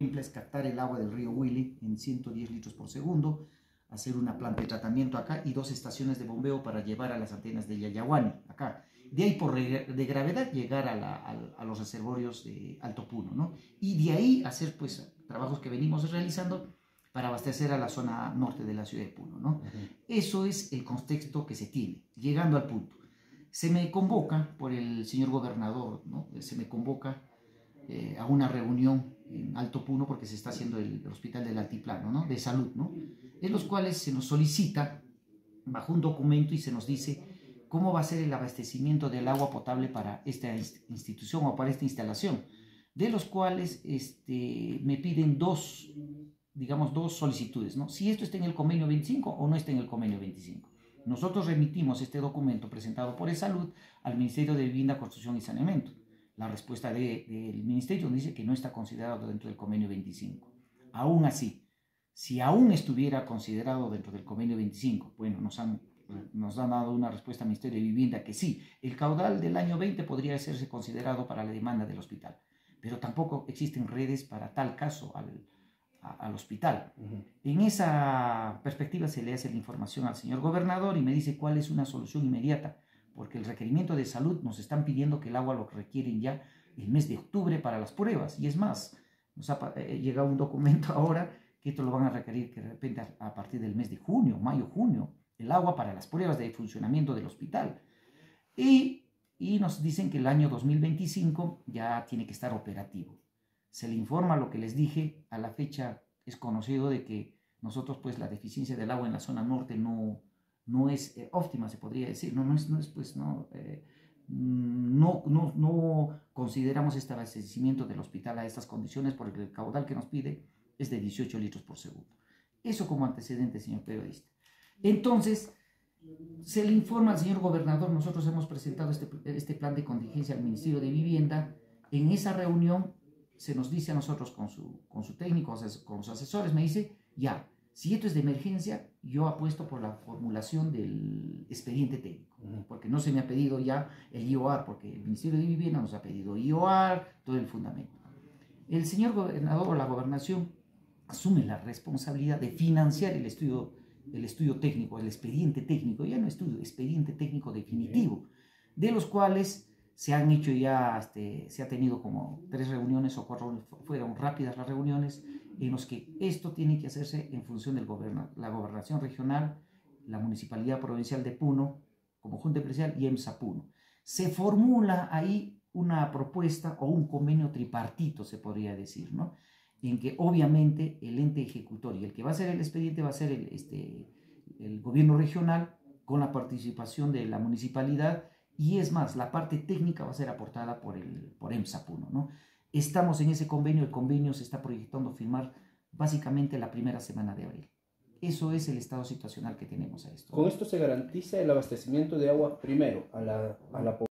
es captar el agua del río Willy en 110 litros por segundo, hacer una planta de tratamiento acá y dos estaciones de bombeo para llevar a las antenas de Yayahuani, acá. De ahí, por de gravedad, llegar a, los reservorios de Alto Puno, ¿no? Y de ahí hacer, pues, trabajos que venimos realizando para abastecer a la zona norte de la ciudad de Puno, ¿no? Eso es el contexto que se tiene, llegando al punto. Se me convoca por el señor gobernador, ¿no? Se me convoca eh, a una reunión en Alto Puno porque se está haciendo el, hospital del altiplano, ¿no? De salud, ¿no? En los cuales se nos solicita bajo un documento y se nos dice cómo va a ser el abastecimiento del agua potable para esta institución o para esta instalación, de los cuales este, me piden dos, digamos, dos solicitudes, ¿no? Si esto está en el convenio 25 o no está en el convenio 25. Nosotros remitimos este documento presentado por el Salud al Ministerio de Vivienda, Construcción y Saneamiento la respuesta del ministerio dice que no está considerado dentro del convenio 25. Aún así, si aún estuviera considerado dentro del convenio 25, bueno, nos han, nos han dado una respuesta al Ministerio de Vivienda que sí, el caudal del año 20 podría hacerse considerado para la demanda del hospital, pero tampoco existen redes para tal caso al, al hospital. En esa perspectiva se le hace la información al señor gobernador y me dice cuál es una solución inmediata porque el requerimiento de salud nos están pidiendo que el agua lo requieren ya el mes de octubre para las pruebas. Y es más, nos ha eh, llegado un documento ahora que esto lo van a requerir que de repente a, partir del mes de junio, mayo, junio, el agua para las pruebas de funcionamiento del hospital. Y, y nos dicen que el año 2025 ya tiene que estar operativo. Se le informa lo que les dije, a la fecha es conocido de que nosotros pues la deficiencia del agua en la zona norte no, no es eh, óptima, se podría decir, no, no, es, no es pues, no, eh, no, no, consideramos este abastecimiento del hospital a estas condiciones porque el caudal que nos pide es de 18 litros por segundo. Eso como antecedente, señor periodista. Entonces, se le informa al señor gobernador, nosotros hemos presentado este, este plan de contingencia al Ministerio de Vivienda, en esa reunión se nos dice a nosotros con su, con su técnico, con sus asesores, me dice, ya, si esto es de emergencia, yo apuesto por la formulación del expediente técnico, porque no se me ha pedido ya el IOAR, porque el Ministerio de Vivienda nos ha pedido IOAR, todo el fundamento. El señor gobernador o la gobernación asume la responsabilidad de financiar el estudio, el estudio técnico, el expediente técnico, ya no estudio, expediente técnico definitivo, de los cuales se han hecho ya, este, se ha tenido como tres reuniones o cuatro, fueron rápidas las reuniones, en los que esto tiene que hacerse en función de la gobernación regional, la municipalidad provincial de Puno, como Junta Empresarial y EMSA Puno. Se formula ahí una propuesta o un convenio tripartito, se podría decir, ¿no? En que obviamente el ente ejecutor y el que va a hacer el expediente va a ser el, este, el gobierno regional con la participación de la municipalidad y es más, la parte técnica va a ser aportada por, el, por EMSA Puno, ¿no? Estamos en ese convenio, el convenio se está proyectando firmar básicamente la primera semana de abril. Eso es el estado situacional que tenemos a esto. Con esto se garantiza el abastecimiento de agua primero a la, a la población